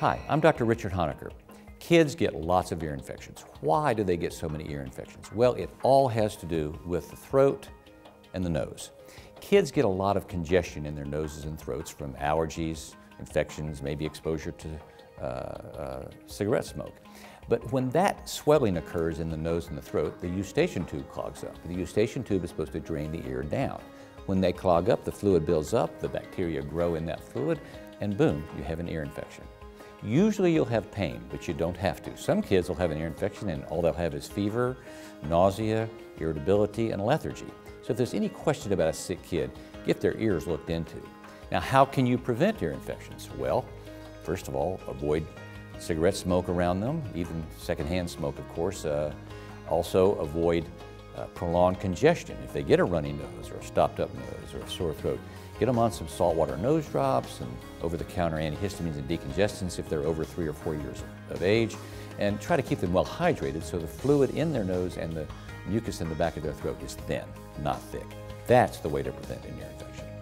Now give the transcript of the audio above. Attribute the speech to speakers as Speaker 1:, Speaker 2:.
Speaker 1: Hi, I'm Dr. Richard Honaker. Kids get lots of ear infections. Why do they get so many ear infections? Well, it all has to do with the throat and the nose. Kids get a lot of congestion in their noses and throats from allergies, infections, maybe exposure to uh, uh, cigarette smoke. But when that swelling occurs in the nose and the throat, the eustachian tube clogs up. The eustachian tube is supposed to drain the ear down. When they clog up, the fluid builds up, the bacteria grow in that fluid, and boom, you have an ear infection. Usually you'll have pain, but you don't have to. Some kids will have an ear infection and all they'll have is fever, nausea, irritability, and lethargy. So if there's any question about a sick kid, get their ears looked into. Now, how can you prevent ear infections? Well, first of all, avoid cigarette smoke around them, even secondhand smoke, of course. Uh, also, avoid uh, prolonged congestion. If they get a runny nose or a stopped up nose or a sore throat, get them on some saltwater nose drops and over-the-counter antihistamines and decongestants if they're over three or four years of age, and try to keep them well hydrated so the fluid in their nose and the mucus in the back of their throat is thin, not thick. That's the way to prevent an ear infection.